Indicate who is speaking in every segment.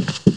Speaker 1: you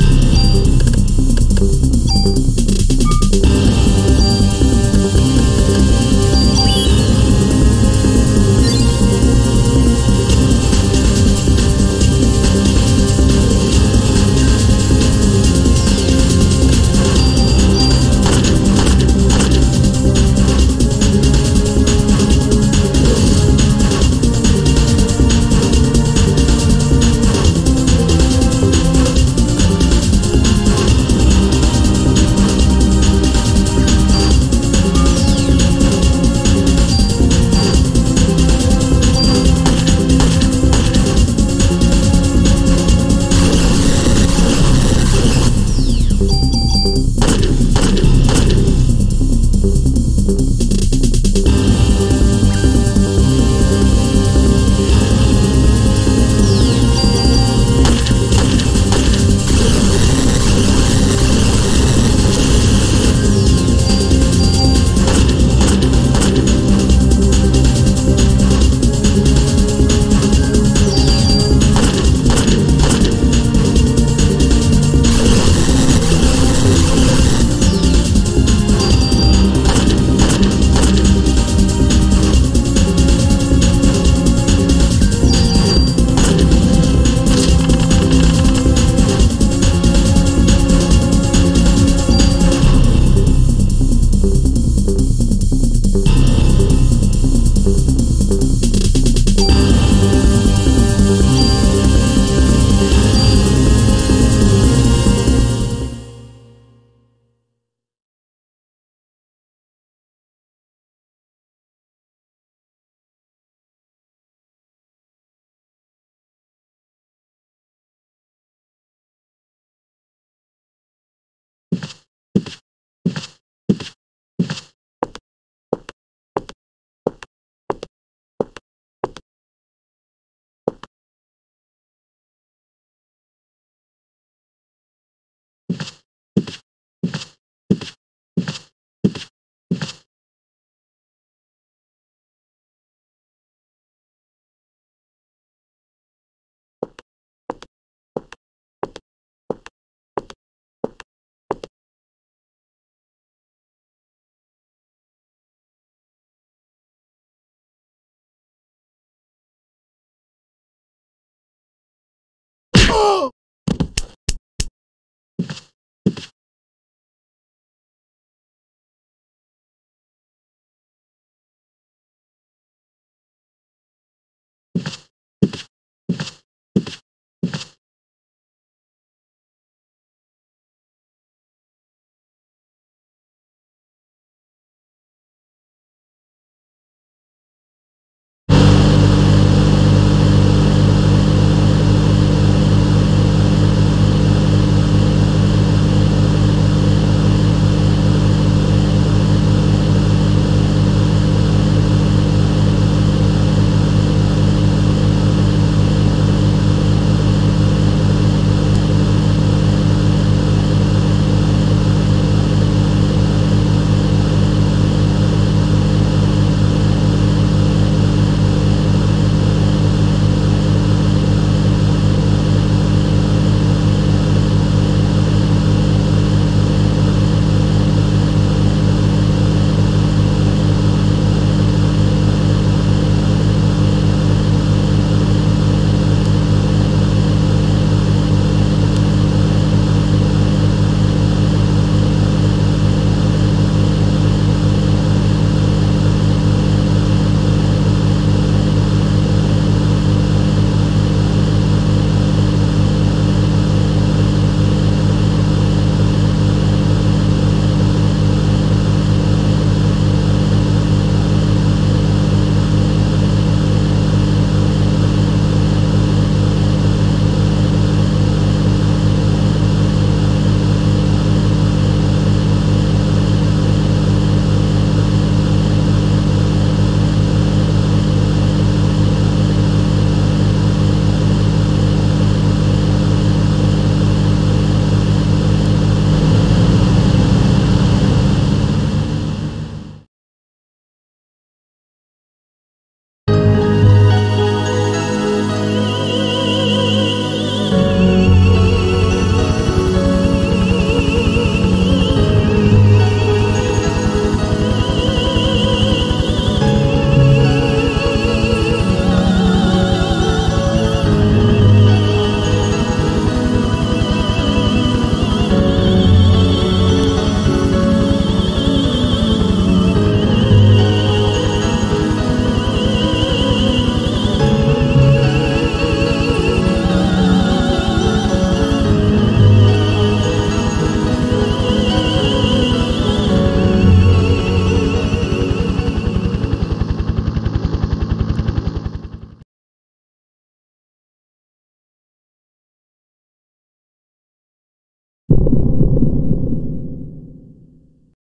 Speaker 2: Thank you.